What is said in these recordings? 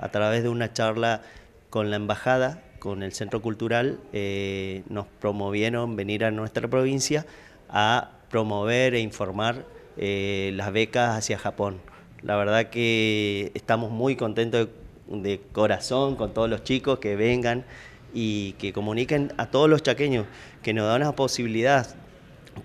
a través de una charla con la embajada, con el centro cultural, eh, nos promovieron venir a nuestra provincia a promover e informar eh, las becas hacia Japón. La verdad que estamos muy contentos de corazón con todos los chicos que vengan y que comuniquen a todos los chaqueños que nos dan la posibilidad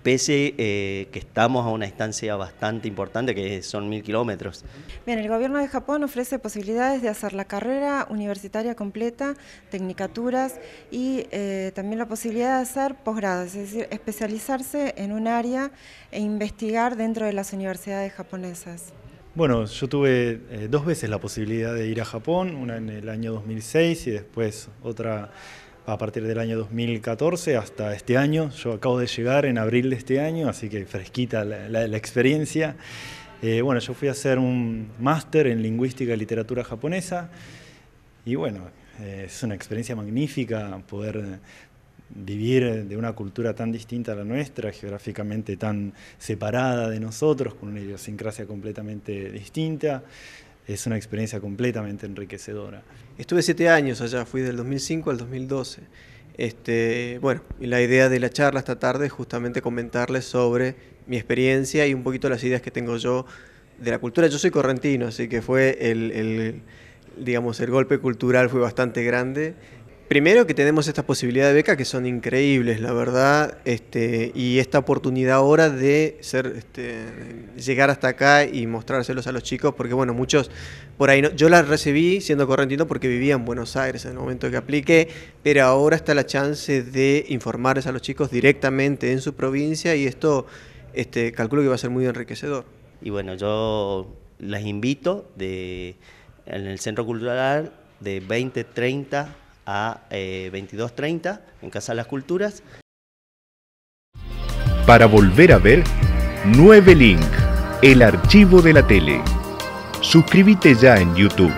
pese eh, que estamos a una distancia bastante importante, que son mil kilómetros. Bien, el gobierno de Japón ofrece posibilidades de hacer la carrera universitaria completa, tecnicaturas y eh, también la posibilidad de hacer posgrados, es decir, especializarse en un área e investigar dentro de las universidades japonesas. Bueno, yo tuve eh, dos veces la posibilidad de ir a Japón, una en el año 2006 y después otra a partir del año 2014 hasta este año. Yo acabo de llegar en abril de este año, así que fresquita la, experiencia. Eh, bueno, yo fui a hacer un máster en lingüística y literatura japonesa y bueno, eh, es una experiencia magnífica poder vivir de una cultura tan distinta a la nuestra, geográficamente tan separada de nosotros, con una idiosincrasia completamente distinta es una experiencia completamente enriquecedora. Estuve siete años allá, fui del 2005 al 2012. Este, bueno, y la idea de la charla esta tarde es justamente comentarles sobre mi experiencia y un poquito las ideas que tengo yo de la cultura. Yo soy correntino, así que fue el digamos, el golpe cultural fue bastante grande Primero que tenemos estas posibilidades de beca que son increíbles, la verdad, este, y esta oportunidad ahora de este, llegar hasta acá y mostrárselos a los chicos, porque bueno, muchos por ahí no, yo las recibí siendo correntino porque vivía en Buenos Aires en el momento que apliqué, pero ahora está la chance de informarles a los chicos directamente en su provincia y esto este, calculo que va a ser muy enriquecedor. Y bueno, yo las invito de, en el Centro Cultural de 2030 a 22.30 eh, en Casa de las Culturas. Para volver a ver, 9 Link, el archivo de la tele. Suscríbete ya en YouTube.